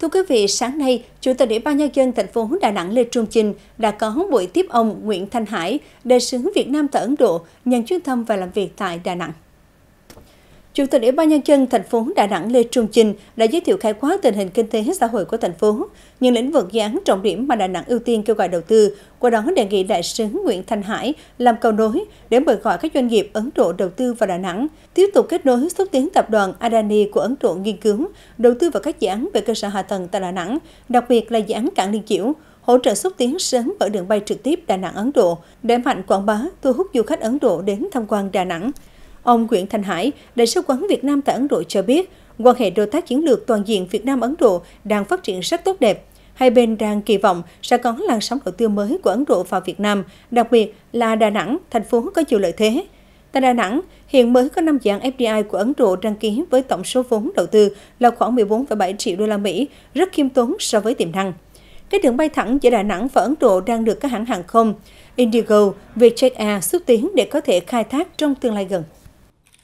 Thưa quý vị, sáng nay, Chủ tịch Ủy ban nhân dân thành phố Đà Nẵng Lê Trung Trinh đã có buổi tiếp ông Nguyễn Thanh Hải, đại sứ Việt Nam tại Ấn Độ, nhân chuyến thăm và làm việc tại Đà Nẵng. Chủ tịch Ủy ban nhân dân thành phố Đà Nẵng Lê Trung Chinh đã giới thiệu khai quát tình hình kinh tế xã hội của thành phố, những lĩnh vực dự án trọng điểm mà Đà Nẵng ưu tiên kêu gọi đầu tư, qua đó đề nghị đại sứ Nguyễn Thanh Hải làm cầu nối để mời gọi các doanh nghiệp Ấn Độ đầu tư vào Đà Nẵng, tiếp tục kết nối xúc tiến tập đoàn Adani của Ấn Độ nghiên cứu, đầu tư vào các dự án về cơ sở hạ tầng tại Đà Nẵng, đặc biệt là dự án cảng Liên Chiểu, hỗ trợ xúc tiến sớm mở đường bay trực tiếp Đà Nẵng Ấn Độ, để mạnh quảng bá, thu hút du khách Ấn Độ đến tham quan Đà Nẵng. Ông Nguyễn Thành Hải, đại sứ quán Việt Nam tại Ấn Độ cho biết, quan hệ đối tác chiến lược toàn diện Việt Nam Ấn Độ đang phát triển rất tốt đẹp. Hai bên đang kỳ vọng sẽ có làn sóng đầu tư mới của Ấn Độ vào Việt Nam, đặc biệt là Đà Nẵng, thành phố có nhiều lợi thế. Tại Đà Nẵng, hiện mới có 5 dự án FDI của Ấn Độ đăng ký với tổng số vốn đầu tư là khoảng 14,7 triệu đô la Mỹ, rất khiêm tốn so với tiềm năng. Các đường bay thẳng giữa Đà Nẵng và Ấn Độ đang được các hãng hàng không Indigo, Vietjet Air xúc tiến để có thể khai thác trong tương lai gần.